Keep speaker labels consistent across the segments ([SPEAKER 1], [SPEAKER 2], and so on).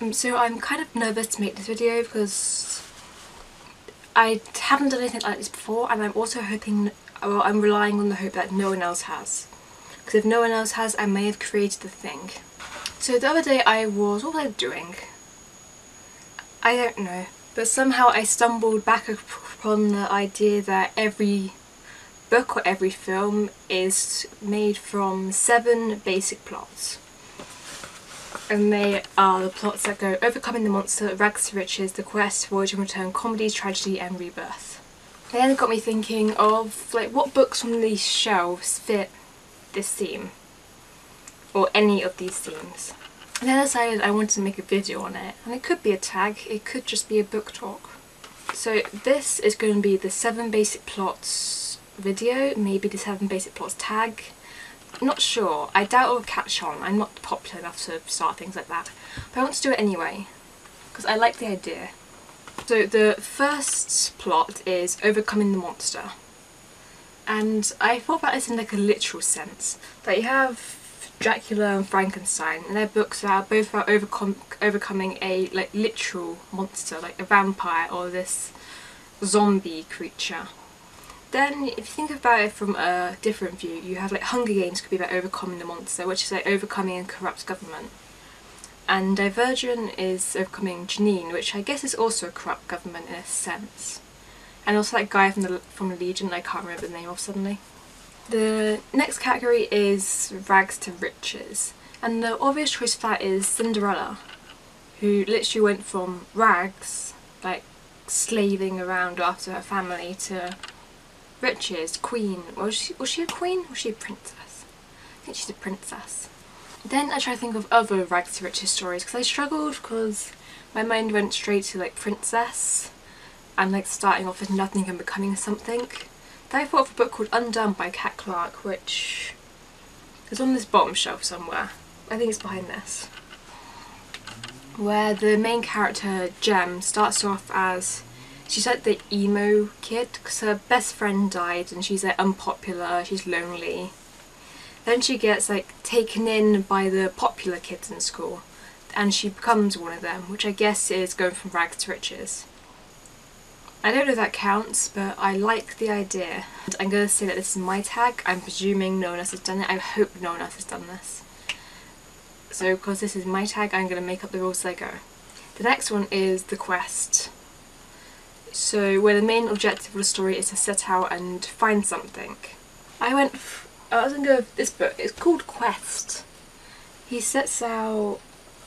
[SPEAKER 1] Um, so I'm kind of nervous to make this video because I haven't done anything like this before and I'm also hoping, well I'm relying on the hope that no one else has. Because if no one else has, I may have created the thing. So the other day I was, what was I doing? I don't know. But somehow I stumbled back upon the idea that every book or every film is made from seven basic plots. And they are the plots that go Overcoming the Monster, Rags to Riches, The Quest, Voyage and Return, Comedy, Tragedy and Rebirth. It then got me thinking of like what books from these shelves fit this theme or any of these themes. And then I decided I wanted to make a video on it and it could be a tag, it could just be a book talk. So this is going to be the 7 basic plots video, maybe the 7 basic plots tag. Not sure, I doubt it will catch on, I'm not popular enough to start things like that. But I want to do it anyway, because I like the idea. So the first plot is overcoming the monster. And I thought about this in like a literal sense. That you have Dracula and Frankenstein and they're books are both about overcome, overcoming a like literal monster like a vampire or this zombie creature. Then if you think about it from a different view you have like Hunger Games could be about overcoming the monster which is like overcoming a corrupt government. And Divergent is overcoming Jeanine which I guess is also a corrupt government in a sense. And also that guy from the from Legion I can't remember the name of suddenly. The next category is rags to riches and the obvious choice for that is Cinderella who literally went from rags, like slaving around after her family to riches, queen. Was she, was she a queen was she a princess? I think she's a princess. Then I try to think of other rags to riches stories because I struggled because my mind went straight to like princess and like starting off with nothing and becoming something. Then I thought of a book called Undone by Cat Clarke, which is on this bottom shelf somewhere. I think it's behind this. Where the main character, Jem, starts off as she's like the emo kid because her best friend died and she's like unpopular, she's lonely. Then she gets like taken in by the popular kids in school and she becomes one of them, which I guess is going from rags to riches. I don't know if that counts, but I like the idea. I'm going to say that this is my tag. I'm presuming no one else has done it. I hope no one else has done this. So because this is my tag, I'm going to make up the rules as I go. The next one is The Quest. So where the main objective of the story is to set out and find something. I went, I was going to go with this book, it's called Quest. He sets out,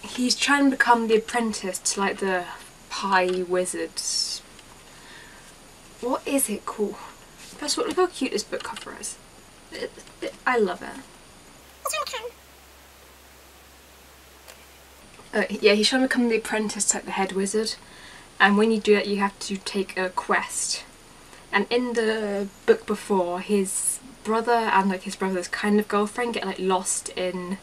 [SPEAKER 1] he's trying to become the apprentice to like the pie wizards what is it called? First of all, look how cute this book cover is. It, it, I love it. Uh, yeah, he's trying to become the apprentice to like the head wizard. And when you do that, you have to take a quest. And in the book before, his brother and like his brother's kind of girlfriend get like lost in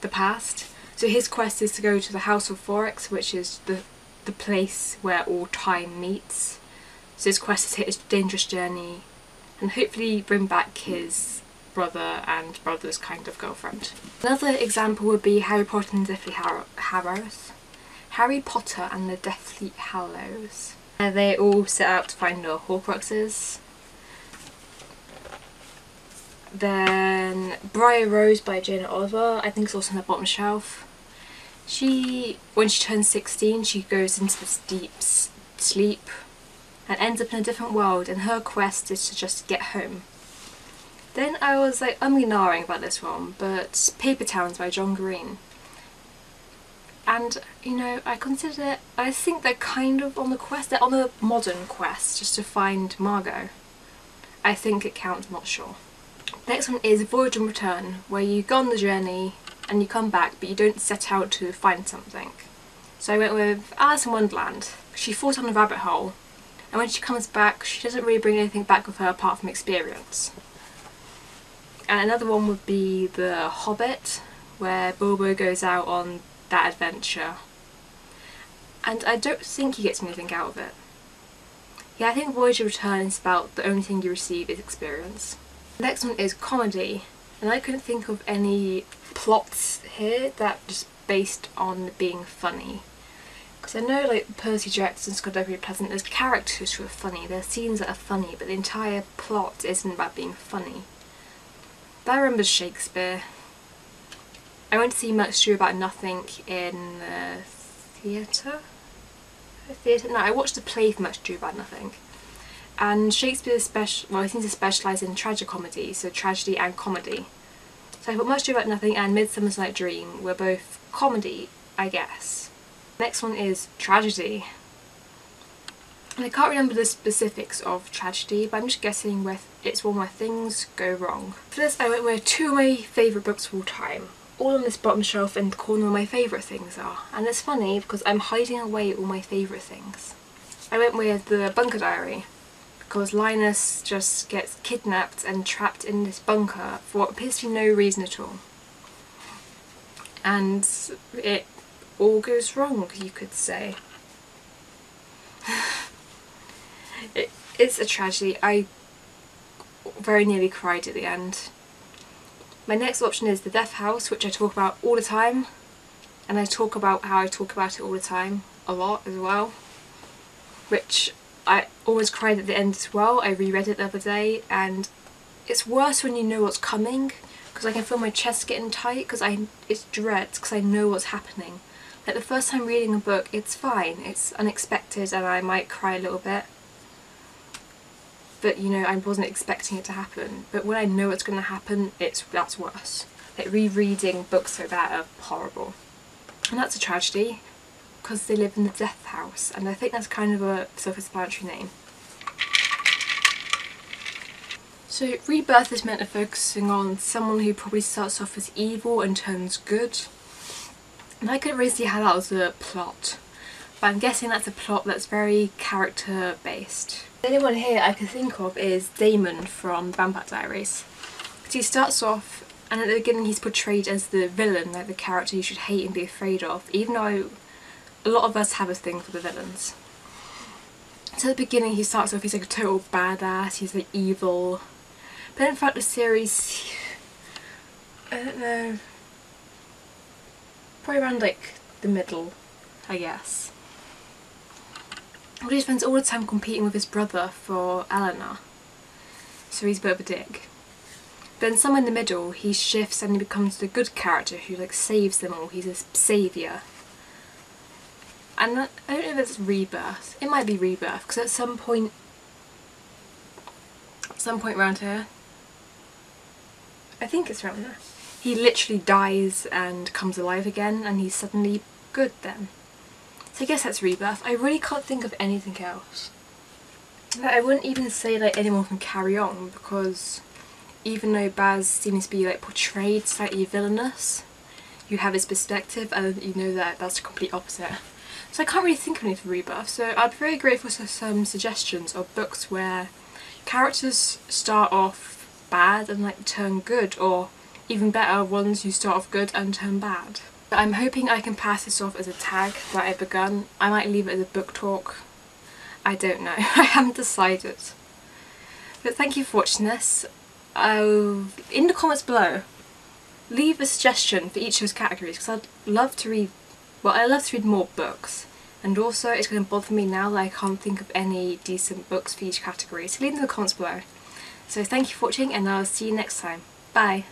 [SPEAKER 1] the past. So his quest is to go to the House of Foryx, which is the the place where all time meets. So his quest is to hit his dangerous journey and hopefully bring back his brother and brother's kind of girlfriend. Another example would be Harry Potter and the Deathly Hallows. Harry Potter and the Deathly Hallows. Uh, they all set out to find the Horcruxes. Then Briar Rose by Jana Oliver, I think it's also on the bottom shelf. She, when she turns 16, she goes into this deep sleep and ends up in a different world and her quest is to just get home. Then I was like umming and about this one, but Paper Towns by John Green. And, you know, I consider I think they're kind of on the quest, they're on a modern quest just to find Margot. I think it counts, I'm not sure. Next one is Voyage and Return, where you go on the journey and you come back but you don't set out to find something. So I went with Alice in Wonderland. She falls down a rabbit hole and when she comes back she doesn't really bring anything back with her apart from experience. And another one would be The Hobbit where Bilbo goes out on that adventure and I don't think he gets anything out of it. Yeah, I think Voyage Return is about the only thing you receive is experience. The next one is comedy and I couldn't think of any plots here that just based on being funny. Because I know like Percy Jackson's got every pleasant, there's characters who are funny, there's scenes that are funny, but the entire plot isn't about being funny. But I remember Shakespeare. I went to see Much Ado About Nothing in the theatre? Theatre? No, I watched a play for Much Ado About Nothing. And Shakespeare special well he seems to specialise in tragicomedy, so tragedy and comedy. So I thought Much Ado About Nothing and Midsummer's Night Dream were both comedy, I guess. Next one is tragedy. And I can't remember the specifics of tragedy, but I'm just guessing where it's one where things go wrong. For this I went with two of my favourite books of all time. All on this bottom shelf in the corner my favourite things are. And it's funny because I'm hiding away all my favourite things. I went with the Bunker Diary because Linus just gets kidnapped and trapped in this bunker for what appears to be no reason at all. And it all goes wrong, you could say. it, it's a tragedy. I very nearly cried at the end. My next option is The Death House, which I talk about all the time. And I talk about how I talk about it all the time, a lot as well. Which I always cried at the end as well. I reread it the other day and it's worse when you know what's coming because I can feel my chest getting tight because I it's dread because I know what's happening. Like the first time reading a book it's fine, it's unexpected and I might cry a little bit but you know I wasn't expecting it to happen but when I know it's going to happen it's that's worse. Like rereading books like that are horrible and that's a tragedy because they live in the death house and I think that's kind of a self-explanatory name. So Rebirth is meant to focusing on someone who probably starts off as evil and turns good. And I couldn't really see how that was a plot. But I'm guessing that's a plot that's very character based. The only one here I can think of is Damon from Vampire Diaries. Because he starts off and at the beginning he's portrayed as the villain, like the character you should hate and be afraid of, even though a lot of us have a thing for the villains. So at the beginning he starts off, he's like a total badass, he's like evil. But then throughout the series, I don't know, probably around like the middle, I guess. Well, he spends all the time competing with his brother for Elena, so he's a bit of a dick. Then somewhere in the middle he shifts and he becomes the good character who like saves them all, he's a saviour and I don't know if it's rebirth. It might be rebirth because at some point, at some point around here, I think it's around there, he literally dies and comes alive again and he's suddenly good then. So I guess that's rebirth. I really can't think of anything else. But I wouldn't even say like anyone can carry on because even though Baz seems to be like portrayed slightly villainous, you have his perspective and you know that that's the complete opposite. So I can't really think of any for Rebirth, so I'd be very grateful for some suggestions of books where characters start off bad and like turn good, or even better, ones who start off good and turn bad. I'm hoping I can pass this off as a tag that I've begun. I might leave it as a book talk. I don't know. I haven't decided. But thank you for watching this. Uh, in the comments below, leave a suggestion for each of those categories because I'd love to read well, I love to read more books. And also, it's going to bother me now that I can't think of any decent books for each category. So leave them in the comments below. So thank you for watching and I'll see you next time. Bye!